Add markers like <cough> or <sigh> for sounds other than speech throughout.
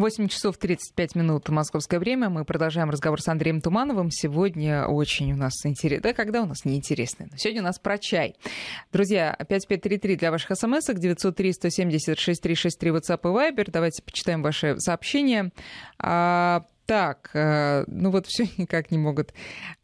8 часов 35 минут московское время. Мы продолжаем разговор с Андреем Тумановым. Сегодня очень у нас интересно. Да, когда у нас неинтересно? Сегодня у нас про чай. Друзья, 5533 для ваших смс-ок, 903 176 363 WhatsApp и Viber. Давайте почитаем ваши сообщения. Так, э, ну вот все <laughs> никак не могут.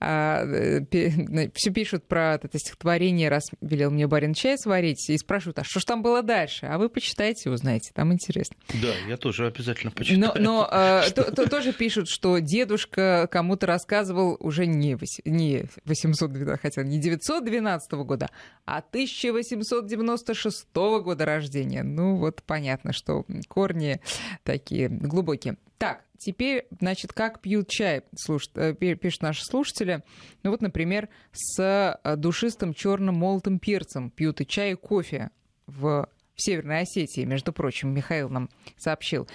А, э, все пишут про это стихотворение, раз велел мне барин чай сварить, и спрашивают, а что ж там было дальше? А вы почитайте, узнаете, там интересно. Да, я тоже обязательно почитаю. Но, <laughs> но то, тоже пишут, что дедушка кому-то рассказывал уже не, 8, не 812, хотя не 912 года, а 1896 года рождения. Ну вот понятно, что корни такие глубокие. Так, теперь, значит, как пьют чай, слушают, э, пишут наши слушатели. Ну вот, например, с э, душистым черным молотым перцем пьют и чай, и кофе в в Северной Осетии, между прочим, Михаил нам сообщил.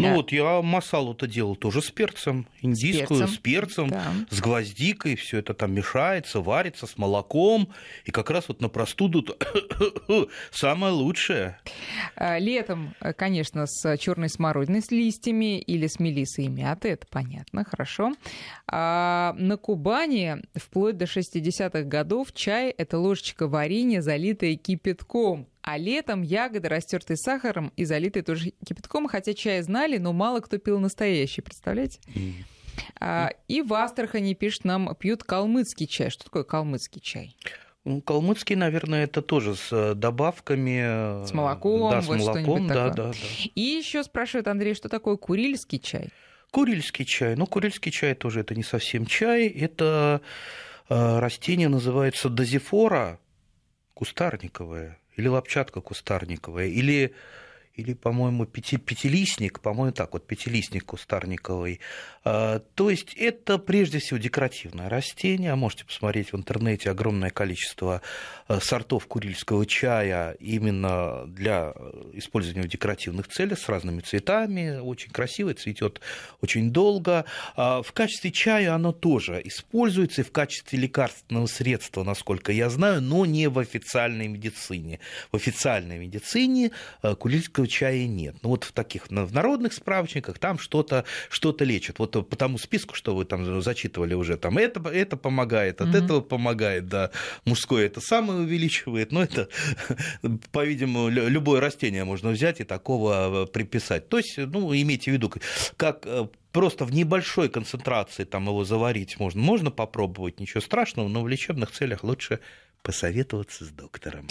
Ну да. вот я масалу-то делал тоже с перцем, индийскую, с перцем, с, перцем, да. с гвоздикой, все это там мешается, варится с молоком, и как раз вот на простуду <coughs> самое лучшее. А, летом, конечно, с черной смородиной с листьями или с мелиссой и мятой, это понятно, хорошо. А на Кубани вплоть до 60-х годов чай – это ложечка варенья, залитая кипятком а летом ягоды, растертые сахаром и залитые тоже кипятком, хотя чай знали, но мало кто пил настоящий, представляете? А, и в Астрахани, пишет нам, пьют калмыцкий чай. Что такое калмыцкий чай? Ну, калмыцкий, наверное, это тоже с э, добавками. Э, с молоком, да, с молоком, да, такое. да, да. И еще спрашивает Андрей, что такое курильский чай? Курильский чай. Ну, курильский чай тоже это не совсем чай. Это э, растение называется дозифора кустарниковое или лапчатка кустарниковая, или или, по-моему, пяти, пятилистник, по-моему, так вот, пятилистник кустарниковый. А, то есть это прежде всего декоративное растение. Можете посмотреть в интернете огромное количество а, сортов курильского чая именно для использования в декоративных целях с разными цветами. Очень красиво, цветет очень долго. А, в качестве чая оно тоже используется и в качестве лекарственного средства, насколько я знаю, но не в официальной медицине. В официальной медицине курильского чая нет. Ну вот в таких в народных справочниках там что-то что лечат. Вот по тому списку, что вы там зачитывали уже, там это, это помогает, от mm-hmm. этого помогает, да, мужское это самое увеличивает, но это, <laughs> по-видимому, любое растение можно взять и такого э, приписать. То есть, ну, имейте в виду, как э, просто в небольшой концентрации там его заварить можно. Можно попробовать, ничего страшного, но в лечебных целях лучше посоветоваться с доктором.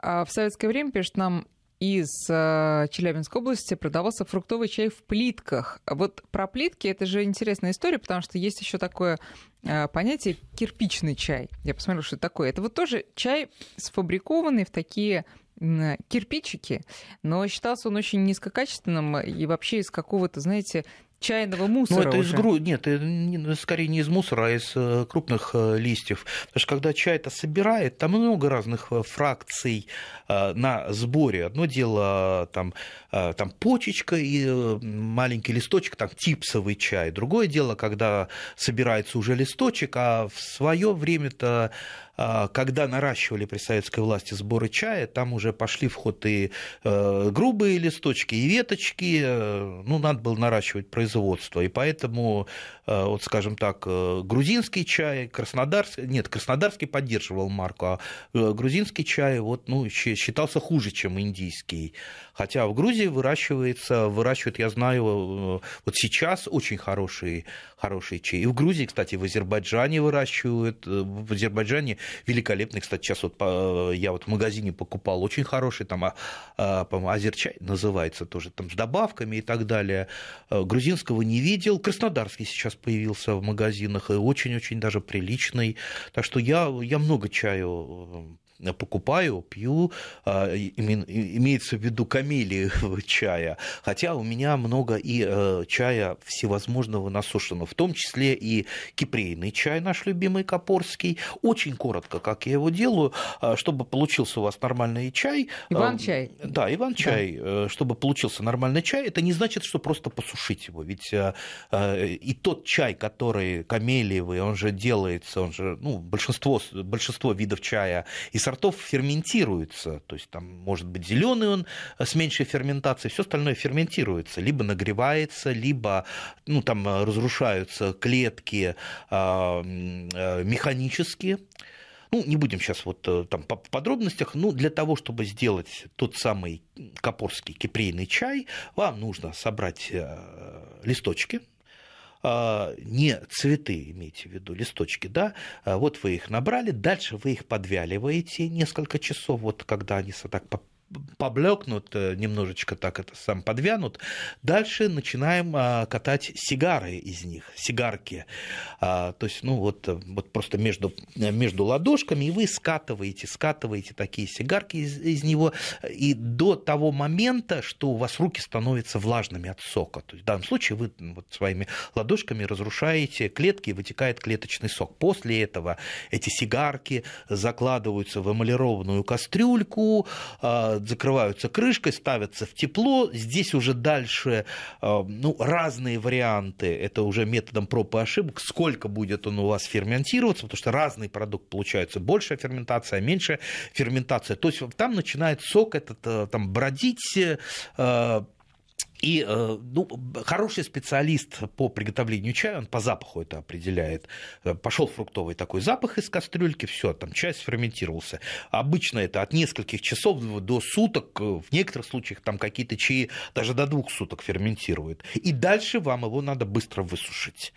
А в советское время, пишет нам из э, Челябинской области продавался фруктовый чай в плитках. Вот про плитки это же интересная история, потому что есть еще такое э, понятие кирпичный чай. Я посмотрела, что это такое. Это вот тоже чай сфабрикованный в такие кирпичики, но считался он очень низкокачественным и вообще из какого-то, знаете, чайного мусора. Ну, это уже. из гру... Нет, это скорее не из мусора, а из э, крупных э, листьев. Потому что когда чай это собирает, там много разных э, фракций на сборе. Одно дело там, там почечка и маленький листочек, там типсовый чай. Другое дело, когда собирается уже листочек, а в свое время-то когда наращивали при советской власти сборы чая, там уже пошли в ход и э, грубые листочки, и веточки, э, ну, надо было наращивать производство, и поэтому, вот скажем так, грузинский чай, краснодарский, нет, краснодарский поддерживал марку, а грузинский чай вот, ну, считался хуже, чем индийский, хотя в Грузии выращивается, выращивают, я знаю, вот сейчас очень хороший, хороший чай, и в Грузии, кстати, в Азербайджане выращивают, в Азербайджане великолепный. Кстати, сейчас вот я вот в магазине покупал очень хороший, там, а, а, по-моему, азерчай называется тоже, там с добавками и так далее. Э, грузинского не видел. Краснодарский сейчас появился в магазинах, и очень-очень даже приличный. Так что я, я много чаю покупаю, пью, а, имеется в виду камелии <laughs> чая, хотя у меня много и э, чая всевозможного насушенного, в том числе и кипрейный чай наш любимый Копорский. Очень коротко, как я его делаю, чтобы получился у вас нормальный чай. Иван-чай. Да, Иван-чай. Да. Э, чтобы получился нормальный чай, это не значит, что просто посушить его, ведь э, и тот чай, который камелиевый, он же делается, он же, ну, большинство, большинство видов чая и сортов ферментируется. То есть там может быть зеленый он с меньшей ферментацией, все остальное ферментируется. Либо нагревается, либо ну, там разрушаются клетки а, механические. Ну, не будем сейчас вот э, там по подробностях, ну, для того, чтобы сделать тот самый капорский кипрейный чай, вам нужно собрать э, листочки, э, не цветы, имейте в виду, листочки, да, вот вы их набрали, дальше вы их подвяливаете несколько часов, вот когда они так поблекнут, э, немножечко так это сам подвянут. Дальше начинаем а, катать сигары из них, сигарки. А, то есть, ну вот, э, вот просто между, между ладошками, и вы скатываете, скатываете такие сигарки из, из него, и до того момента, что у вас руки становятся влажными от сока. То есть, в данном случае вы вот своими ладошками разрушаете клетки, и вытекает клеточный сок. После этого эти сигарки закладываются в эмалированную кастрюльку, а, закрываются крышкой, ставятся в тепло. Здесь уже дальше э, ну, разные варианты. Это уже методом проб и ошибок. Сколько будет он у вас ферментироваться, потому что разный продукт получается. Большая ферментация, меньшая ферментация. То есть там начинает сок этот э, там бродить, э, и э, ну, хороший специалист по приготовлению чая, он по запаху это определяет. Э, Пошел фруктовый такой запах из кастрюльки, все, там чай сферментировался. Обычно это от нескольких часов до суток, в некоторых случаях там какие-то чаи даже до двух суток ферментируют. И дальше вам его надо быстро высушить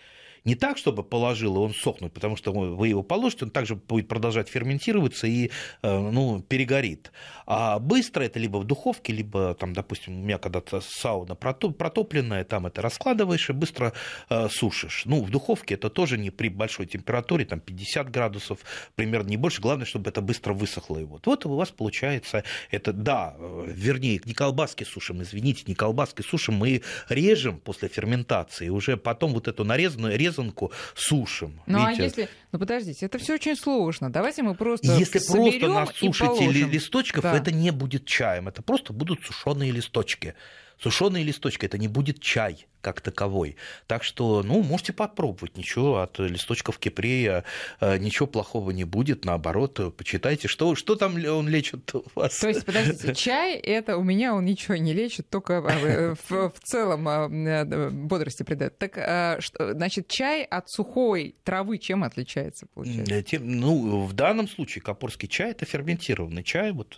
не так, чтобы положил, и он сохнуть, потому что вы его положите, он также будет продолжать ферментироваться и э, ну, перегорит. А быстро это либо в духовке, либо, там, допустим, у меня когда-то сауна протопленная, там это раскладываешь и быстро э, сушишь. Ну, в духовке это тоже не при большой температуре, там 50 градусов, примерно не больше. Главное, чтобы это быстро высохло. И вот, вот у вас получается это, да, э, вернее, не колбаски сушим, извините, не колбаски сушим, мы режем после ферментации, уже потом вот эту нарезанную, резанку сушим. Ну, Видите? а если... Ну, подождите, это все очень сложно. Давайте мы просто Если просто насушите листочков, да. это не будет чаем, это просто будут сушеные листочки. Сушеные листочки это не будет чай как таковой. Так что, ну, можете попробовать. Ничего от листочков кипрея э, ничего плохого не будет. Наоборот, почитайте, что, что там он лечит у вас. То есть, подождите, <laughs> чай это у меня он ничего не лечит, только э, в, в целом э, бодрости придает. Так, что, значит, чай от сухой травы чем отличается, получается? Тем, ну, в данном случае капорский чай это ферментированный чай, вот,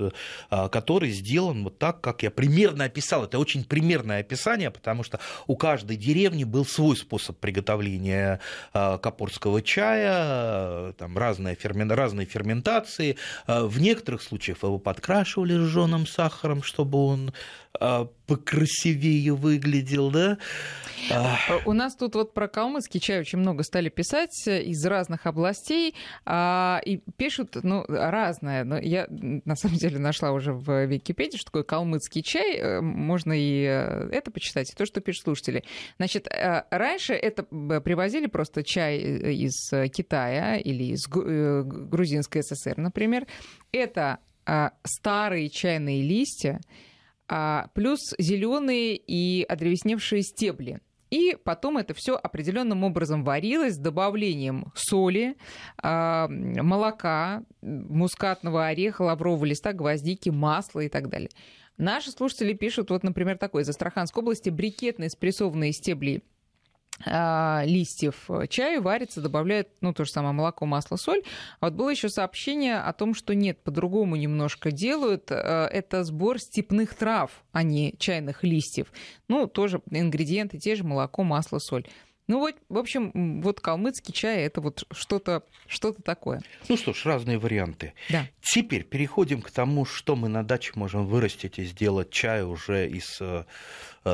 который сделан вот так, как я примерно описал. Это очень примерное описание, потому что у каждого каждой деревне был свой способ приготовления а, капорского чая, там разные, фермен... разные ферментации. А, в некоторых случаях его подкрашивали жженым сахаром, чтобы он покрасивее выглядел, да? А, у нас тут вот про калмыцкий чай очень много стали писать из разных областей, а, и пишут, ну, разное. Но я, на самом деле, нашла уже в Википедии, что такое калмыцкий чай. Э, можно и э, это почитать, и то, что пишут слушатели. Значит, э, раньше это привозили просто чай из Китая или из Грузинской ССР, например. Это старые чайные листья, а, плюс зеленые и одревесневшие стебли. И потом это все определенным образом варилось с добавлением соли, а, молока, мускатного ореха, лаврового листа, гвоздики, масла и так далее. Наши слушатели пишут, вот, например, такой, из Астраханской области брикетные спрессованные стебли а, листьев чая варится, добавляют, ну, то же самое молоко, масло, соль. А вот было еще сообщение о том, что нет, по-другому немножко делают. А, это сбор степных трав, а не чайных листьев. Ну, тоже ингредиенты те же, молоко, масло, соль. Ну вот, в общем, вот калмыцкий чай это вот что-то что такое. Ну что ж, разные варианты. Да. Теперь переходим к тому, что мы на даче можем вырастить и сделать чай уже из э,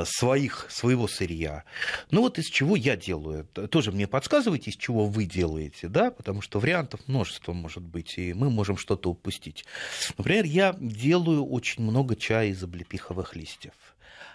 своих, своего сырья. Ну вот из чего я делаю. Тоже мне подсказывайте, из чего вы делаете, да, потому что вариантов множество может быть, и мы можем что-то упустить. Например, я делаю очень много чая из облепиховых листьев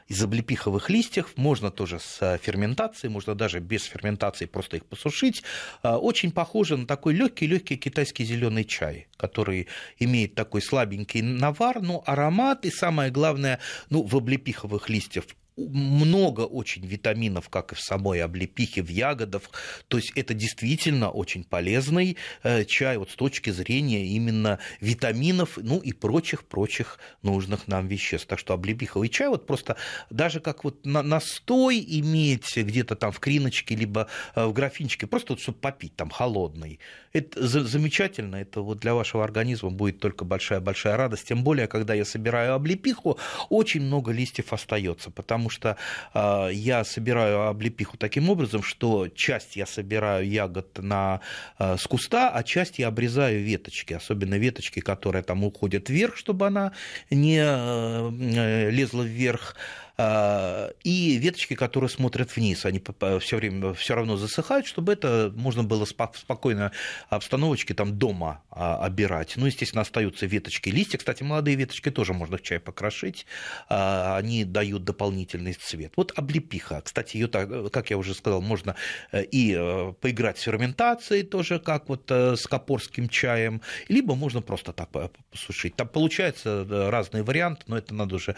из облепиховых листьев, можно тоже с ферментацией, можно даже без ферментации просто их посушить. А, очень похоже на такой легкий-легкий китайский зеленый чай, который имеет такой слабенький навар, но аромат и самое главное, ну, в облепиховых листьях много очень витаминов, как и в самой облепихе, в ягодах. То есть это действительно очень полезный э, чай вот с точки зрения именно витаминов, ну и прочих-прочих нужных нам веществ. Так что облепиховый чай вот просто даже как вот на, настой иметь где-то там в криночке, либо э, в графинчике, просто вот чтобы попить там холодный. Это замечательно, это вот для вашего организма будет только большая-большая радость. Тем более, когда я собираю облепиху, очень много листьев остается, потому что э, я собираю облепиху таким образом, что часть я собираю ягод на, э, с куста, а часть я обрезаю веточки, особенно веточки, которые там уходят вверх, чтобы она не э, лезла вверх. А, и веточки, которые смотрят вниз, они все время все равно засыхают, чтобы это можно было в спокойной обстановочке там дома а, обирать. Ну, естественно, остаются веточки, листья. Кстати, молодые веточки тоже можно в чай покрошить, а, они дают дополнительный цвет. Вот облепиха, кстати, ее, как я уже сказал, можно э, и э, поиграть с ферментацией тоже, как вот э, с капорским чаем, либо можно просто так посушить. Там получаются разные варианты, но это надо уже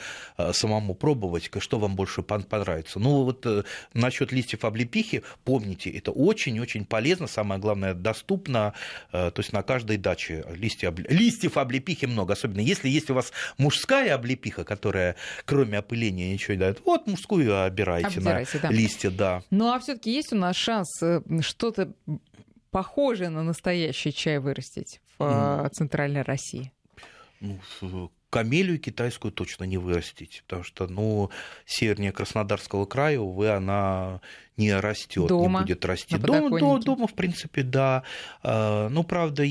самому пробовать тематика, что вам больше понравится. Ну, вот э, насчет листьев облепихи, помните, это очень-очень полезно, самое главное, доступно, э, то есть на каждой даче листья, листьев облепихи много, особенно если есть у вас мужская облепиха, которая кроме опыления ничего не дает, вот мужскую обирайте, Обдирайте, на да. листья, да. Ну, а все таки есть у нас шанс э, что-то похожее на настоящий чай вырастить в mm. центральной России? Ну, камелию китайскую точно не вырастить, потому что, ну, севернее Краснодарского края, увы, она не растет, не будет расти. Дома, дома, дома, в принципе, да. А, ну, правда,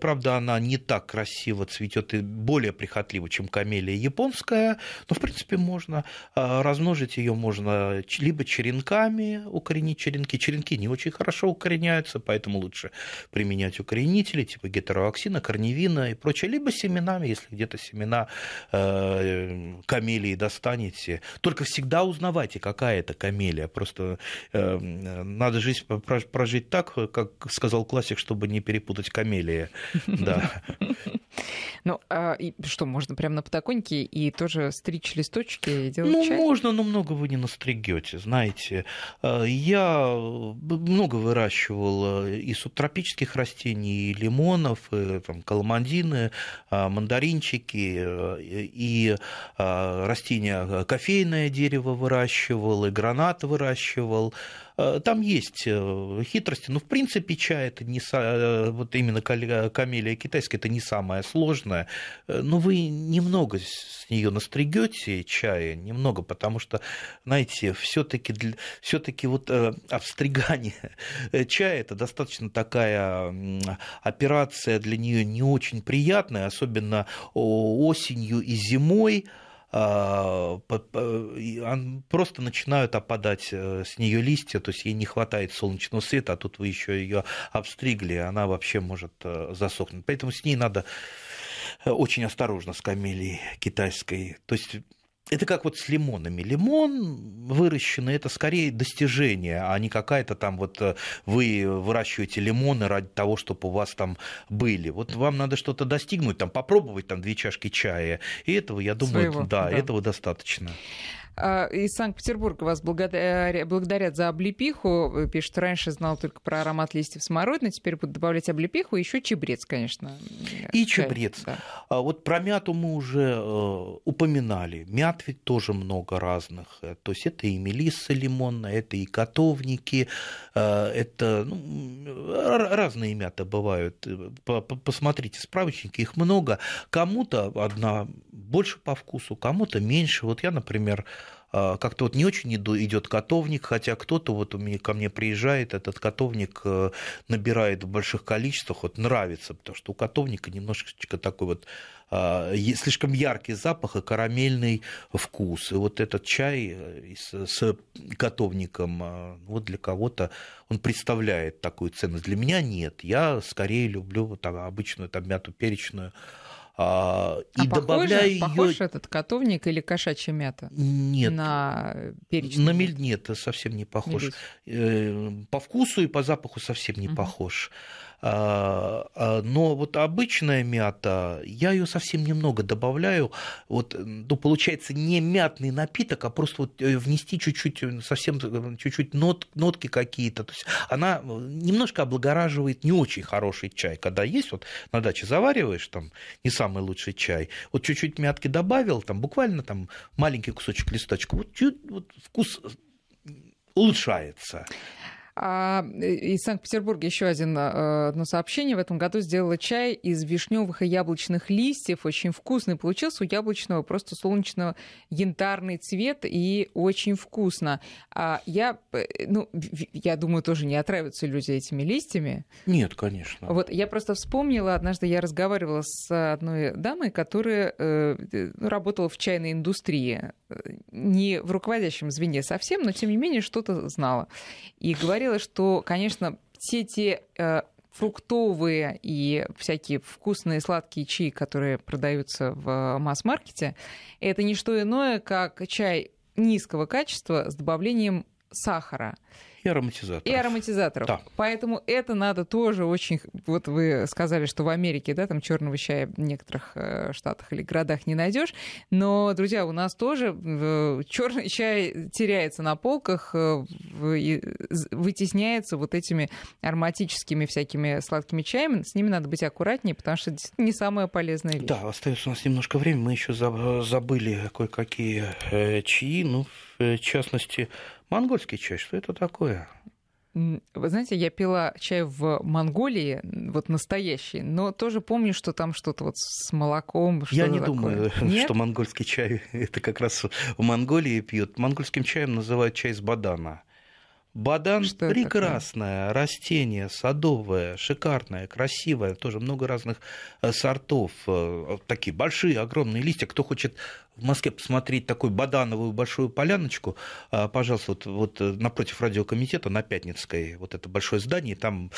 правда, она не так красиво цветет и более прихотливо, чем камелия японская. Но, в принципе, можно а, размножить ее можно либо черенками, укоренить черенки. Черенки не очень хорошо укореняются, поэтому лучше применять укоренители типа гетероаксина, корневина и прочее, либо семенами, если где-то семена а, камелии достанете. Только всегда узнавайте, какая это камелия. Просто Эм, надо жизнь прожить так, как сказал классик, чтобы не перепутать камелия. <laughs> Да. Ну, а что, можно прямо на подоконнике и тоже стричь листочки и делать ну, чай? Ну, можно, но много вы не настригете, знаете. Э, я много выращивал э, и субтропических растений, и лимонов, и там, каламандины, э, мандаринчики, и растения, кофейное дерево выращивал, и гранат выращивал. Э, там есть э, хитрости, но в принципе чай это не э, вот именно камелия китайская это не самое сложное, но вы немного с нее настригете чая, немного, потому что, знаете, все-таки все-таки вот обстригание <laughs> чая это достаточно такая операция для нее не очень приятная, особенно осенью и зимой просто начинают опадать э, с нее листья, то есть ей не хватает солнечного света, а тут вы еще ее обстригли, она вообще может э, засохнуть. Поэтому с ней надо э, очень осторожно с камелией китайской. То есть это как вот с лимонами. Лимон выращенный – это скорее достижение, а не какая-то там вот э, вы выращиваете лимоны ради того, чтобы у вас там были. Вот вам надо что-то достигнуть, там попробовать там две чашки чая, и этого, я думаю, Своего, да, да, этого достаточно. А, из Санкт-Петербурга вас благодаря, благодарят за облепиху. Пишет, раньше знал только про аромат листьев смородины, теперь буду добавлять облепиху, еще чебрец, конечно. И чебрец. Да. А вот про мяту мы уже э, упоминали. Мят ведь тоже много разных. То есть это и мелисса лимонная, это и котовники, э, это ну, разные мяты бывают. Посмотрите справочники, их много. Кому-то одна больше по вкусу, кому-то меньше. Вот я, например, как-то вот не очень идет котовник, хотя кто-то вот у меня, ко мне приезжает, этот котовник э, набирает в больших количествах, вот нравится, потому что у котовника немножечко такой вот а, слишком яркий запах и карамельный вкус. И вот этот чай э, с котовником, а, вот для кого-то он представляет такую ценность. Для меня нет. Я скорее люблю вот обычную там мяту перечную а, и а добавляю ее... Похож этот котовник или кошачья мята? Нет. На перечень? На мель... Нет, совсем не похож. Мелись. Э, по вкусу и по запаху совсем не угу. похож. А, а, но вот обычная мята, я ее совсем немного добавляю. Вот, ну, получается не мятный напиток, а просто вот э, внести чуть-чуть, э, совсем э, чуть-чуть нот, нотки какие-то. То есть она немножко облагораживает не очень хороший чай. Когда есть, вот на даче завариваешь, там не самый лучший чай, вот чуть-чуть мятки добавил, там буквально там маленький кусочек листочка, вот, чуть, вот вкус улучшается. А из Санкт-Петербурга еще один, э, одно сообщение. В этом году сделала чай из вишневых и яблочных листьев. Очень вкусный получился. У яблочного просто солнечного янтарный цвет и очень вкусно. А я, э, ну, я думаю, тоже не отравятся люди этими листьями. Нет, конечно. Вот я просто вспомнила, однажды я разговаривала с одной дамой, которая э, работала в чайной индустрии. Не в руководящем звене совсем, но тем не менее что-то знала. И говорила, говорила, что, конечно, все эти э, фруктовые и всякие вкусные сладкие чаи, которые продаются в масс-маркете, это не что иное, как чай низкого качества с добавлением сахара. И ароматизаторов. И ароматизаторов. Да. Поэтому это надо тоже очень... Вот вы сказали, что в Америке, да, там черного чая в некоторых э, штатах или городах не найдешь. Но, друзья, у нас тоже черный чай теряется на полках, э, вытесняется вот этими ароматическими всякими сладкими чаями. С ними надо быть аккуратнее, потому что это не самая полезная вещь. Да, остается у нас немножко времени. Мы еще забыли кое-какие э, чаи. Ну, в частности, Монгольский чай, что это такое? Вы знаете, я пила чай в Монголии, вот настоящий, но тоже помню, что там что-то вот с молоком. Что я не такое. думаю, <laughs> Нет? что монгольский чай <laughs> это как раз в Монголии пьют. Монгольским чаем называют чай из бадана. Бадан Что прекрасное растение, садовое, шикарное, красивое, тоже много разных э, сортов, э, такие большие, огромные листья. Кто хочет в Москве посмотреть такую бадановую большую поляночку, а, пожалуйста, вот, вот э, напротив радиокомитета на Пятницкой, вот это большое здание, там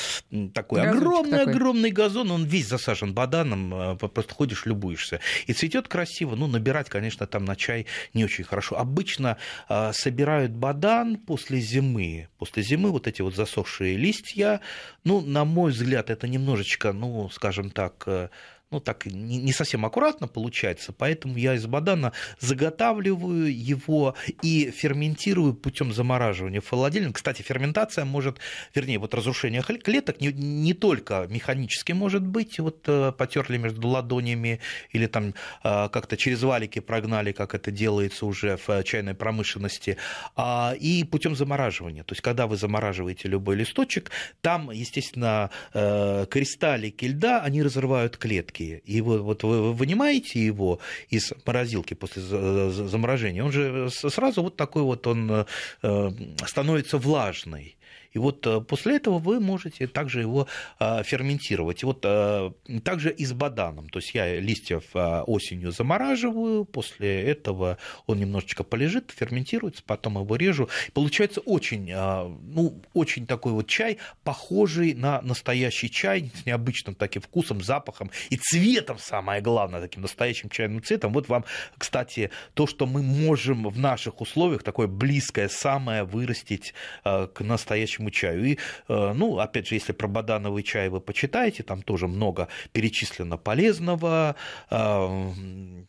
такой огромный-огромный газон, он весь засажен баданом, а, просто ходишь, любуешься. И цветет красиво, ну, набирать, конечно, там на чай не очень хорошо. Обычно а, собирают бадан после зимы, после зимы вот эти вот засохшие листья, ну, на мой взгляд, это немножечко, ну, скажем так, э, ну, так не, не совсем аккуратно получается, поэтому я из бадана заготавливаю его и ферментирую путем замораживания в холодильник. Кстати, ферментация может, вернее, вот разрушение клеток не, не только механически может быть, вот э, потерли между ладонями или там э, как-то через валики прогнали, как это делается уже в чайной промышленности, а, и путем замораживания. То есть, когда вы замораживаете любой листочек, там, естественно, э, кристаллики льда, они разрывают клетки клетки, и вы, вот вы вынимаете его из морозилки после заморожения, он же сразу вот такой вот он э, становится влажный. И вот э, после этого вы можете также его э, ферментировать. И вот э, также и с баданом. То есть я листьев осенью замораживаю, после этого он немножечко полежит, ферментируется, потом его режу. Получается очень, ну, очень такой вот чай, похожий на настоящий чай, с необычным таким вкусом, запахом и цветом, самое главное, таким настоящим чайным цветом. Вот вам, кстати, то, что мы можем в наших условиях, такое близкое самое вырастить к настоящему этому чаю. И, э, ну, опять же, если про бадановый чай вы почитаете, там тоже много перечислено полезного. Э,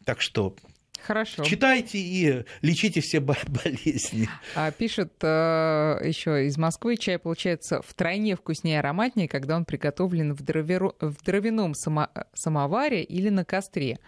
так что Хорошо. Читайте и лечите все <laughs> болезни. А, пишет э, еще из Москвы, чай получается втройне вкуснее и ароматнее, когда он приготовлен в, дроверу, в дровяном само, самоваре или на костре.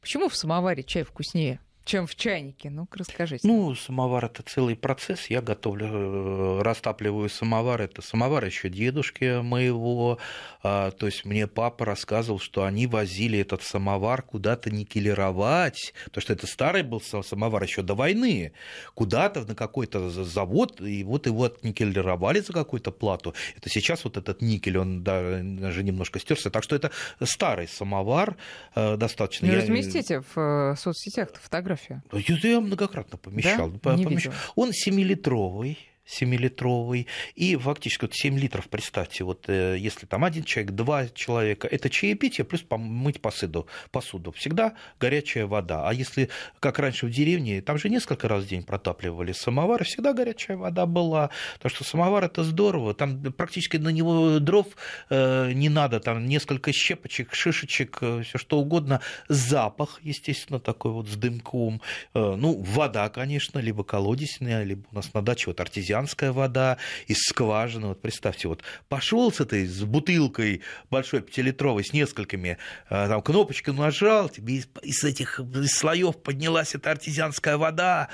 Почему в самоваре чай вкуснее? Чем в чайнике? Ну-ка, расскажите. Ну, самовар это целый процесс. Я готовлю, э, растапливаю самовар. Это самовар еще дедушки моего. А, то есть мне папа рассказывал, что они возили этот самовар куда-то никелировать, потому что это старый был самовар еще до войны, куда-то на какой-то завод, и вот его отникелировали за какую-то плату. Это сейчас вот этот никель, он даже немножко стерся. Так что это старый самовар э, достаточно. Ну, разместите в э, соцсетях фотографию. Я многократно помещал. Да? помещал. Он 7-литровый 7-литровый, и фактически вот 7 литров, представьте, вот э, если там один человек, два человека, это чаепитие плюс помыть посуду, посуду. Всегда горячая вода. А если, как раньше в деревне, там же несколько раз в день протапливали самовар, всегда горячая вода была. Так что самовар это здорово, там практически на него дров э, не надо, там несколько щепочек, шишечек, э, все что угодно. Запах, естественно, такой вот с дымком. Ну, вода, конечно, либо колодесная, либо у нас на даче вот артезианская артезианская вода из скважины. Вот представьте, вот пошел с этой с бутылкой большой пятилитровой с несколькими, э, там кнопочку нажал, тебе из, из этих слоев поднялась эта артезианская вода,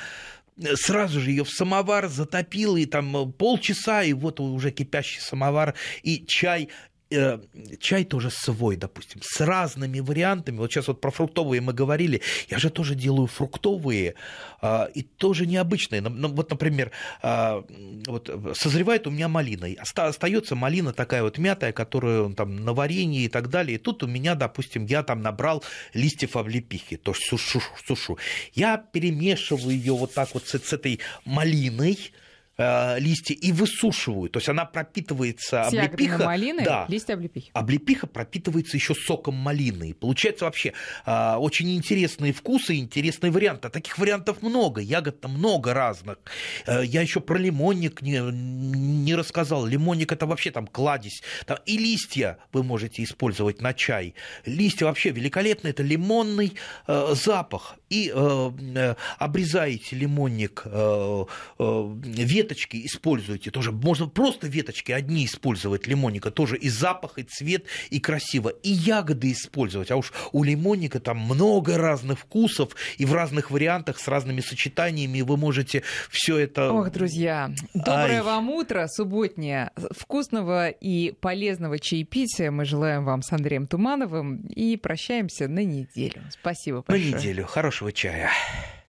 сразу же ее в самовар затопил, и там полчаса, и вот уже кипящий самовар, и чай. Э, чай тоже свой, допустим, с разными вариантами. Вот сейчас вот про фруктовые мы говорили. Я же тоже делаю фруктовые а, и тоже необычные. Вот, например, а, вот созревает у меня малина. Остается малина такая вот мятая, которую там на варенье и так далее. И тут у меня, допустим, я там набрал листьев облепихи, тоже сушу, сушу. Я перемешиваю ее вот так вот с, с этой малиной, листья и высушивают. То есть она пропитывается С облепиха. малины, да, листья облепихи. Облепиха пропитывается еще соком малины. Получается вообще э, очень интересные вкусы, интересные варианты. А таких вариантов много, ягод там много разных. Э, я еще про лимонник не, не рассказал. Лимонник это вообще там кладезь. Там и листья вы можете использовать на чай. Листья вообще великолепные. Это лимонный э, запах. И э, э обрезаете лимонник э, э, веточки используйте тоже. Можно просто веточки одни использовать лимонника, тоже и запах, и цвет, и красиво. И ягоды использовать. А уж у лимонника там много разных вкусов и в разных вариантах с разными сочетаниями. Вы можете все это... Ох, друзья, доброе Ай. вам утро, субботнее. Вкусного и полезного чаепития мы желаем вам с Андреем Тумановым и прощаемся на неделю. Спасибо большое. На неделю. Хорошего чая.